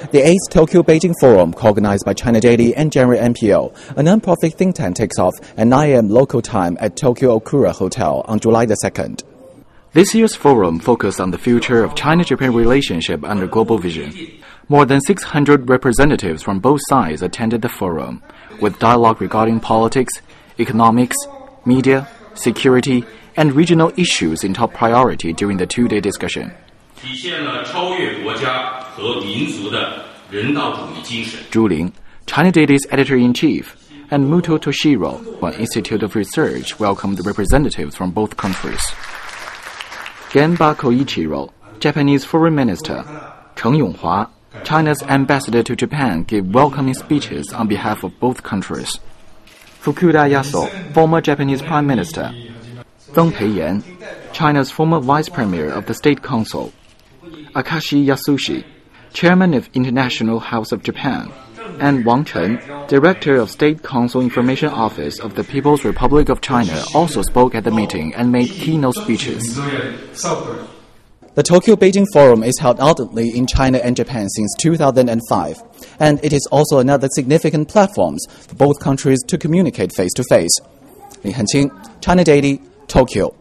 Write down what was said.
The 8th Tokyo Beijing Forum, organized by China Daily and Genron NPO, a non-profit think tank takes off at 9 a.m. local time at Tokyo Okura Hotel on July the 2nd. This year's forum focused on the future of China-Japan relationship under global vision. More than 600 representatives from both sides attended the forum, with dialogue regarding politics, economics, media, security, and regional issues in top priority during the two-day discussion. 体现了超越国家和民族的人道主义精神。朱林，China Daily's editor-in-chief. And Muto Toshiro, one institute of research, welcomed representatives from both countries. Gemba Koichiro, Japanese foreign minister, Cheng Yonghua, China's ambassador to Japan, gave welcoming speeches on behalf of both countries. Fukuda Yasuo, former Japanese prime minister, Zeng Peiyan, China's former vice premier of the State Council, Akashi Yasushi, Chairman of International House of Japan, and Wang Chen, Director of State Council Information Office of the People's Republic of China, also spoke at the meeting and made keynote speeches. The Tokyo Beijing Forum is held ardently in China and Japan since 2005, and it is also another significant platform for both countries to communicate face to face. Li Hanqing, China Daily, Tokyo.